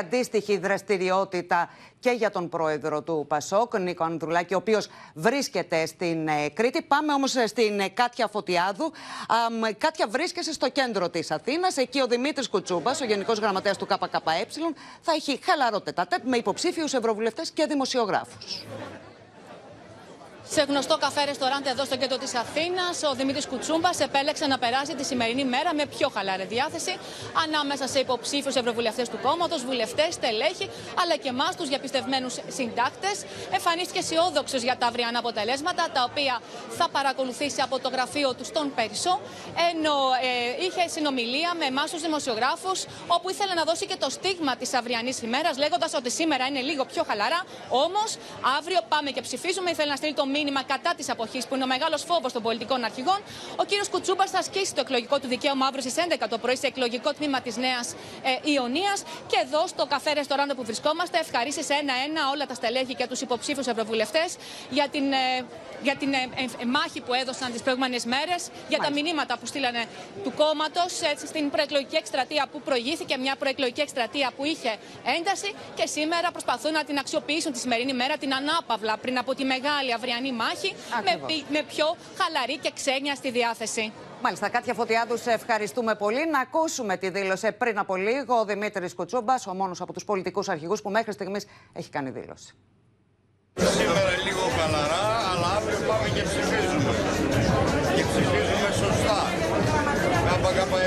Αντίστοιχη δραστηριότητα και για τον πρόεδρο του Πασόκ, Νίκο Ανδρουλάκη, ο οποίος βρίσκεται στην ε, Κρήτη. Πάμε όμως στην ε, Κάτια Φωτιάδου. Κάτια βρίσκεσαι στο κέντρο της Αθήνας. Εκεί ο Δημήτρης Κουτσούμπας, ο Γενικός Γραμματέας του ΚΚΕ, θα έχει χαλαρό τετατέτ με υποψήφιους ευρωβουλευτές και δημοσιογράφους. Σε γνωστό καφέ ρεστοράντε εδώ στο κέντρο της Αθήνας, ο Δημήτρης Κουτσούμπας επέλεξε να περάσει τη σημερινή μέρα με πιο χαλαρή διάθεση ανάμεσα σε υποψήφιους ευρωβουλευτές του κόμματος, βουλευτές, στελέχη, αλλά και εμάς τους διαπιστευμένους συντάκτες. Εμφανίστηκε αισιόδοξο για τα αυριανά αποτελέσματα, τα οποία θα παρακολουθήσει από το γραφείο του στον Περισσό, ενώ ε, είχε συνομιλία με εμάς τους δημοσιογράφους, όπου ήθελε να δώσει και το στίγμα της αυριανής ημέρας, λέγοντας ότι σήμερα είναι λίγο πιο χαλαρά. Όμως, αύριο πάμε και ψηφίζουμε. Ήθελε να στείλει το μήνυμα κατά της αποχής, που είναι ο μεγάλος φόβος των πολιτικών αρχηγών, ο κύριος Κουτσούμπας θα ασκήσει το εκλογικό του δικαίωμα αύριο στις 11 το πρωί σε εκλογικό τμήμα της Νέας ε, Ιωνίας. Και εδώ στο καφέ ρεστοράντο που βρισκόμαστε, ευχαρίστησε ένα-ένα όλα τα στελέχη και τους υποψήφιους ευρωβουλευτές για την, ε, για την ε, ε, μάχη που έδωσαν τις προηγούμενες μέρες, για τα μηνύματα που στείλανε του κόμματος στην προεκλογική εκστρατεία που προηγήθηκε, μια προεκλογική εκστρατεία που είχε ένταση. Και σήμερα προσπαθούν να την αξιοποιήσουν τη σημερινή μέρα, την ανάπαυλα πριν από τη μεγάλη αυριανή μάχη με, με πιο χαλαρή και ξένια στη διάθεση. Μάλιστα, Κάτια Φωτιάδου, σε ευχαριστούμε πολύ. Να ακούσουμε τη δήλωση πριν από λίγο ο Δημήτρης Κουτσούμπας, ο μόνος από τους πολιτικούς αρχηγούς που μέχρι στιγμής έχει κάνει δήλωση. Σήμερα λίγο χαλαρά, αλλά αύριο πάμε και ψηφίζουμε. Και ψηφίζουμε σωστά. Κάπα κάπα